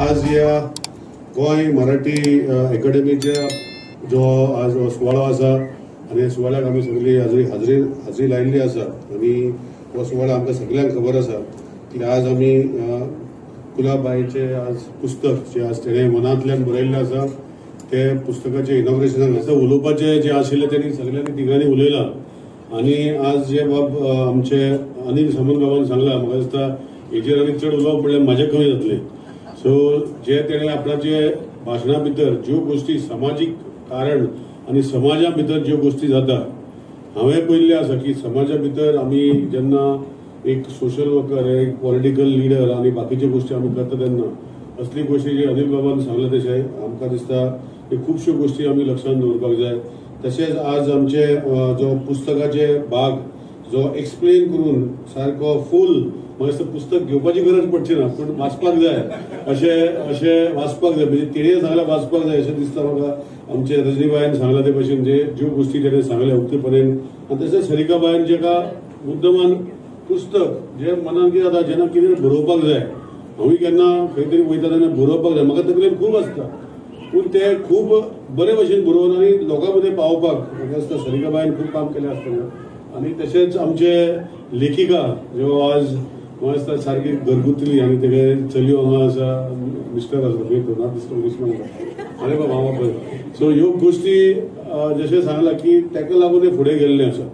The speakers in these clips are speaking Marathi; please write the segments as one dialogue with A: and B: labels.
A: आज ह्या गोंय मराठी अकॅडमीच्या जो आज हो सुवाळो आसा आनी ह्या सुवाळ्याक आमी सगळी हाजरी हाजरी हाजरी लायिल्ली आसा आनी हो सुवाळो आमकां सगळ्यांक खबर आसा की आज आमी अ, कुलाबाईचे आज पुस्तक जे आज तेणे मनांतल्यान बरयल्लें आसा ते पुस्तकाचे इनॉग्रेशनाक असं उलोवपाचें जे आशिल्लें तेणी सगळ्यांनी तिगांनी उलयलां. आनी आज जे बाब आमचे अनिल सामंत बाबान सांगला म्हाका दिसता हेजेर आनी चड उलोवप म्हणल्यार म्हाजें कमी जातलें. सो जे तेणे आपणाचे भाशणा भितर ज्यो गोष्टी समाजीक कारण आनी समाजा भितर ज्यो गोष्टी जाता हांवें पळयल्लें आसा की समाजा भितर आमी जेन्ना एक सोशल वर्कर एक पॉलिटिकल लिडर आनी बाकीच्यो गोष्टी आमी करता तेन्ना असली गोष्टी जी अनिल बाबान सांगले तशें आमकां दिसता की खुबश्यो गोष्टी आमी लक्षांत दवरपाक जाय. तशेंच आज आमचे जो पुस्तकाचे भाग जो एक्सप्लेन करून सारको फूल म्हाका दिसता पुस्तक घेवपाची गरज पडची ना पूण वाचपाक जाय अशें अशें वाचपाक जाय म्हणजे तिणें सांगल्यार वाचपाक जाय अशें दिसता म्हाका आमचे रजनीबाईन सांगला ते भशेन जे ज्यो गोष्टी तेणें सांगल्या उक्तेपणेन आनी तशेंच सरिकाबाईन जेका मुद्दमान पुस्तक जे मनान कितें जाता जेन्ना कितें बरोवपाक जाय हांवूय केन्ना खंय तरी वयता तेन्ना बरोवपाक जाय म्हाका तकलेन खूब आसता पूण ते खूब बरे भशेन बरोवन आनी लोकां मदें पावोवपाक म्हाका म्हणजे आसता सरिकाबाईन खूब काम केलें आसतना आनी तशेंच आमचे लेखिका ज्यो आज म्हाका दिसता सारकी घरगुतली आनी तेगे चलयो हांगा आसा मिस्टर आसा खंय तो ना दिसता इंग्लिशमान अरे बाबा हांगा पळय सो ह्यो गोष्टी जशें सांगला की तेका लागून ते फुडें गेल्लें आसा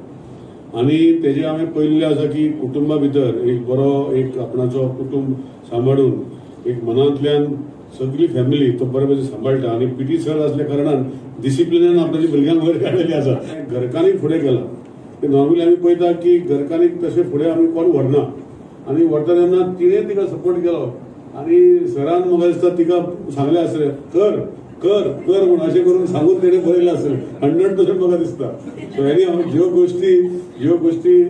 A: आनी तेजे हांवें पळयल्लें आसा की कुटुंबा भितर एक बरो एक आपणाचो कुटुंब सांबाळून एक मनांतल्यान सगळी फॅमिली तो बरे भशेन सांबाळटा आनी पीटी सर असल्या कारणान डिसिप्लिनान आपल्याच्या भुरग्यांक वयर काडलेली आसा घरकान्नीक फुडें गेला. नॉर्मली आमी पळयता की घरकान्नीक तशें फुडें आमी कोण व्हरना आनी व्हरता तेन्ना तिणें तिका सपोर्ट केलो. आनी सरान म्हाका दिसता तिका सांगलें आसलें कर कर कर म्हूण अशें करून सांगून तेणें बरयलें आसलें हंड्रेड पर्सेंट म्हाका दिसता. सो हेणी हांव ज्यो गोश्टी ज्यो गोश्टी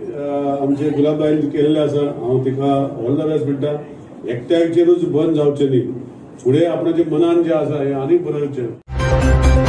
A: आमचे गुलाबाईन केल्ल्यो आसा हांव तिका ऑल द बेस्ट म्हणटा एकट्याचेरूच बंद जावचें न्ही. फुडें आपणाचे मनान जें आसा हें आनीक बरयचें